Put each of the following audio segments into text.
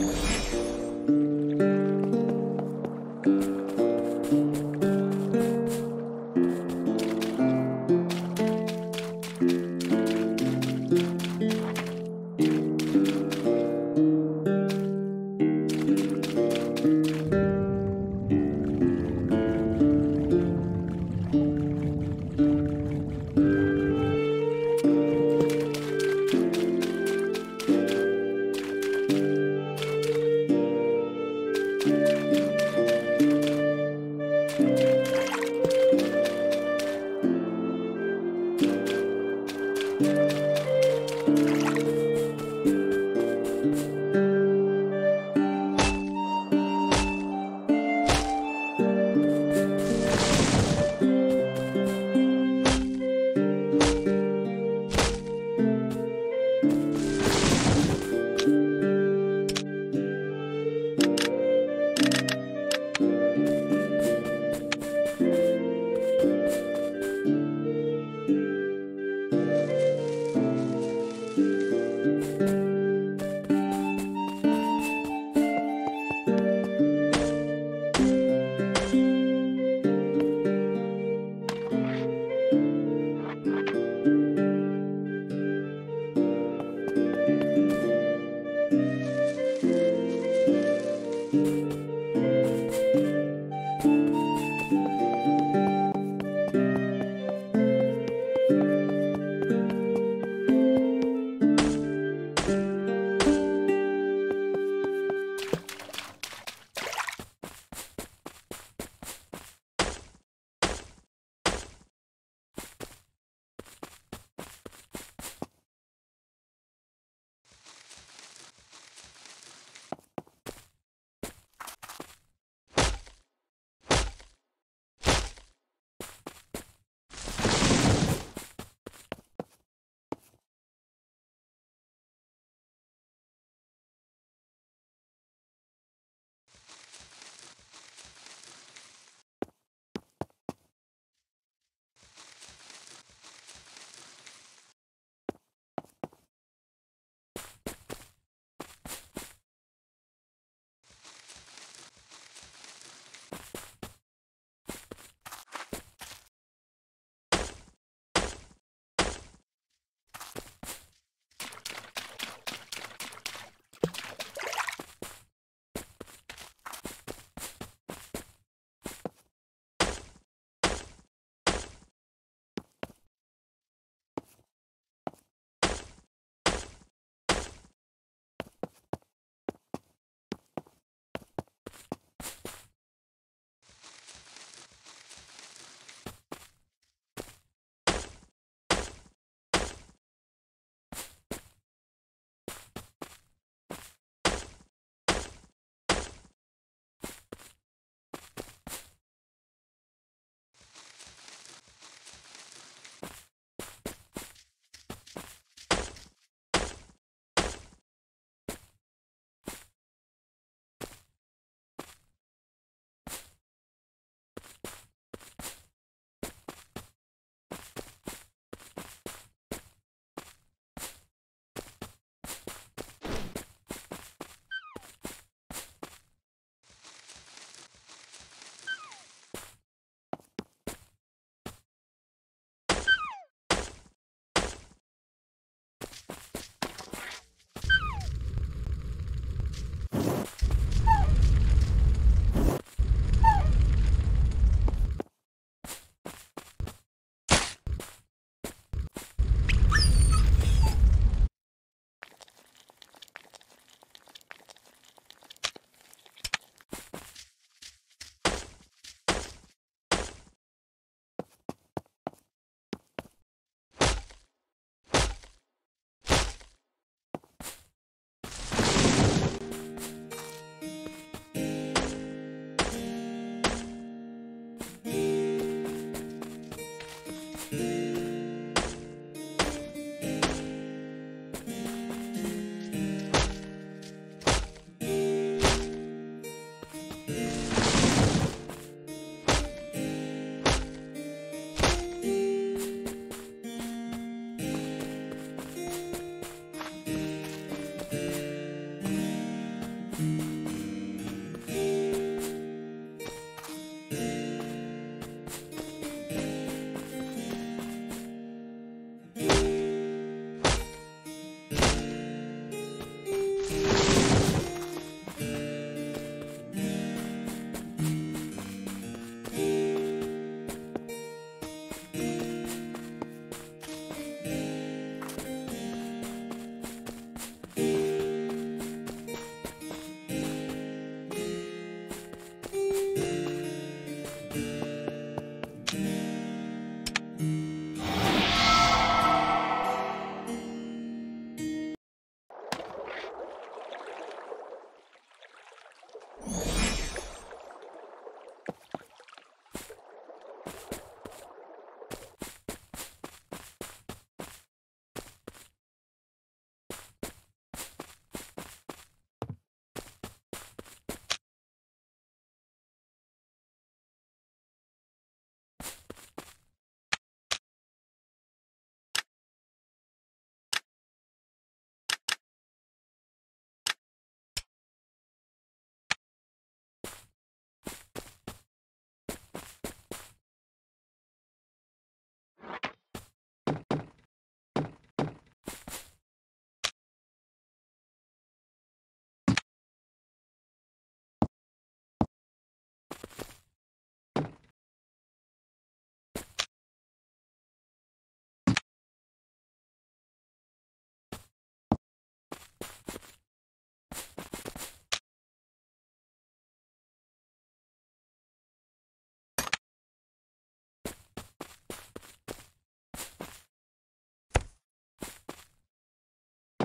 Yeah.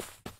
you